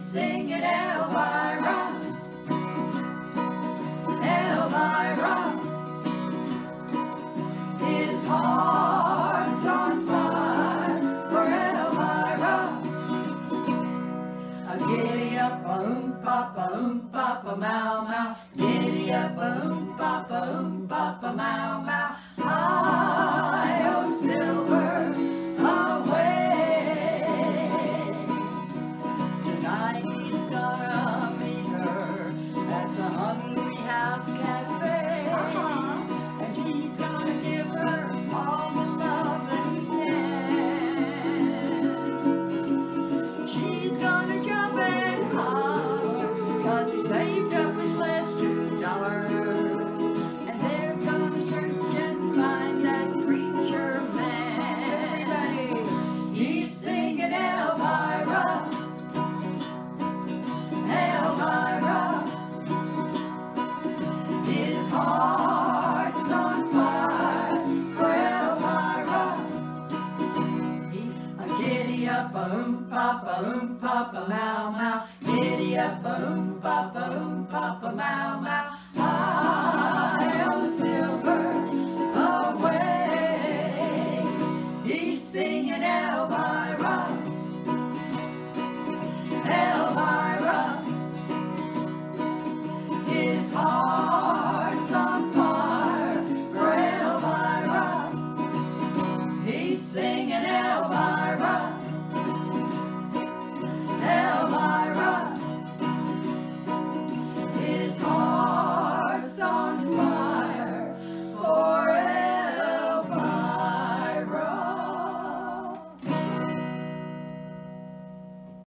sing it, Elvira. Elvira. His heart's on fire for Elvira. A giddy up, a oom, pop, a oom, pop, a mow, Cafe. Boom, papa mau mau. Giddy up, Boom, papa boom, papa mau mau. High on silver away, he's singing Elvira.